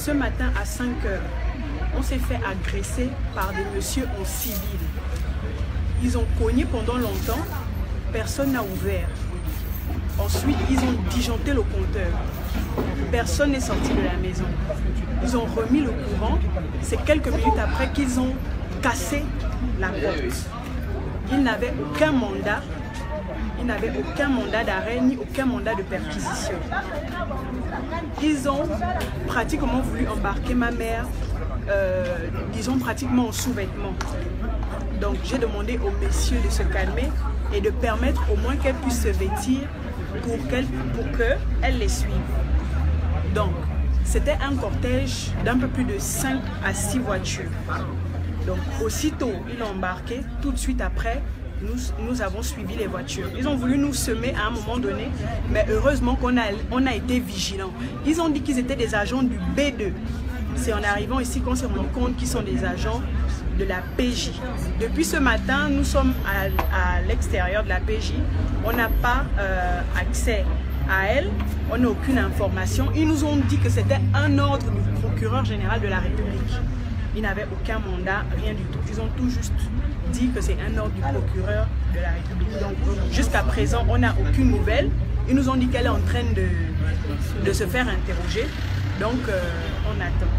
ce matin à 5 heures, on s'est fait agresser par des messieurs en civil. Ils ont cogné pendant longtemps, personne n'a ouvert. Ensuite, ils ont disjoncté le compteur. Personne n'est sorti de la maison. Ils ont remis le courant. C'est quelques minutes après qu'ils ont cassé la porte. Ils n'avaient aucun mandat. Ils n'avaient aucun mandat d'arrêt ni aucun mandat de perquisition. Ils ont pratiquement voulu embarquer ma mère, euh, disons pratiquement en sous-vêtements. Donc j'ai demandé aux messieurs de se calmer et de permettre au moins qu'elle puisse se vêtir pour qu'elle pour les suive. Donc, c'était un cortège d'un peu plus de 5 à 6 voitures. Donc, aussitôt, ils ont embarqué. Tout de suite après, nous, nous avons suivi les voitures. Ils ont voulu nous semer à un moment donné, mais heureusement qu'on a, on a été vigilants. Ils ont dit qu'ils étaient des agents du B2. C'est en arrivant ici qu'on s'est rendu compte qu'ils sont des agents de la PJ. Depuis ce matin, nous sommes à, l'extérieur de la PJ. On n'a pas euh, accès à elle, on n'a aucune information. Ils nous ont dit que c'était un ordre du procureur général de la République. Ils n'avaient aucun mandat, rien du tout. Ils ont tout juste dit que c'est un ordre du procureur de la République. Donc jusqu'à présent, on n'a aucune nouvelle. Ils nous ont dit qu'elle est en train de, de se faire interroger. Donc euh, on attend.